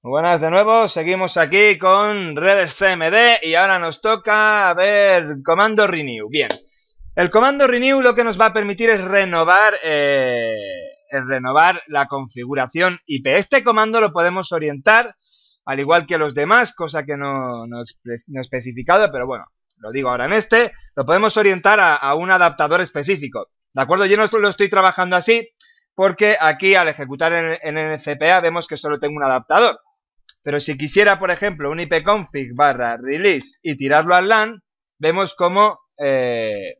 Buenas de nuevo, seguimos aquí con Redes CMD y ahora nos toca ver comando renew. Bien, el comando renew lo que nos va a permitir es renovar, eh, es renovar la configuración IP. Este comando lo podemos orientar al igual que los demás, cosa que no, no, he especificado, pero bueno, lo digo ahora en este, lo podemos orientar a, un adaptador específico. ¿De acuerdo? Yo no lo estoy trabajando así porque aquí al ejecutar en, en el CPA vemos que solo tengo un adaptador. Pero si quisiera, por ejemplo, un ipconfig barra release y tirarlo al LAN, vemos cómo eh,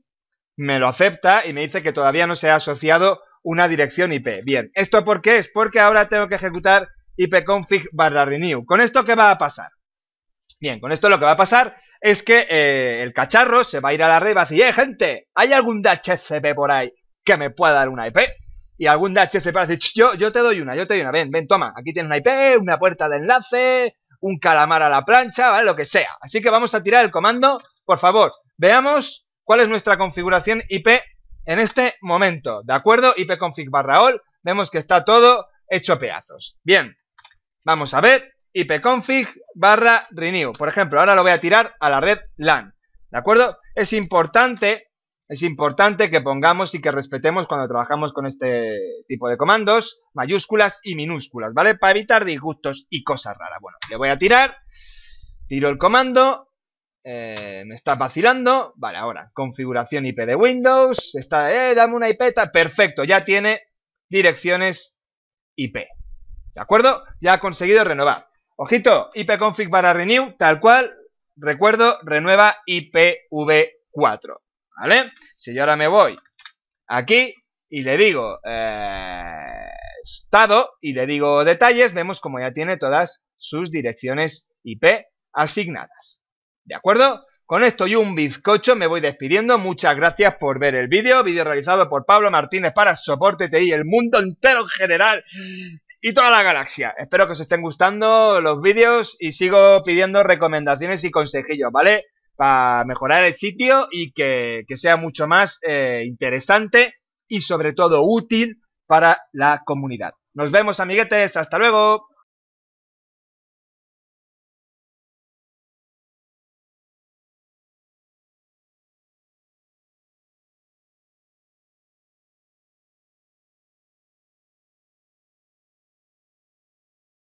me lo acepta y me dice que todavía no se ha asociado una dirección IP. Bien, ¿esto por qué es? Porque ahora tengo que ejecutar ipconfig barra renew. ¿Con esto qué va a pasar? Bien, con esto lo que va a pasar es que eh, el cacharro se va a ir a la red y va a decir, ¡eh, gente! ¿Hay algún DHCP por ahí que me pueda dar una IP? Y algún DHCP para decir, yo, yo te doy una, yo te doy una, ven, ven, toma, aquí tienes una IP, una puerta de enlace, un calamar a la plancha, ¿vale? Lo que sea. Así que vamos a tirar el comando, por favor, veamos cuál es nuestra configuración IP en este momento, ¿de acuerdo? ipconfig barra all, vemos que está todo hecho pedazos. Bien, vamos a ver, ipconfig barra renew. Por ejemplo, ahora lo voy a tirar a la red LAN, ¿de acuerdo? Es importante es importante que pongamos y que respetemos cuando trabajamos con este tipo de comandos, mayúsculas y minúsculas, ¿vale? Para evitar disgustos y cosas raras. Bueno, le voy a tirar, tiro el comando, eh, me está vacilando, vale, ahora, configuración IP de Windows, está, eh, dame una IP, perfecto, ya tiene direcciones IP, ¿de acuerdo? Ya ha conseguido renovar. Ojito, ipconfig para renew, tal cual, recuerdo, renueva IPv4. ¿Vale? Si yo ahora me voy aquí y le digo eh, estado y le digo detalles, vemos como ya tiene todas sus direcciones IP asignadas. ¿De acuerdo? Con esto y un bizcocho me voy despidiendo. Muchas gracias por ver el vídeo. Vídeo realizado por Pablo Martínez para Soporte TI, el mundo entero en general y toda la galaxia. Espero que os estén gustando los vídeos y sigo pidiendo recomendaciones y consejillos, ¿vale? Para mejorar el sitio y que, sea mucho más eh, interesante y sobre todo útil para la comunidad. Nos vemos amiguetes, hasta luego.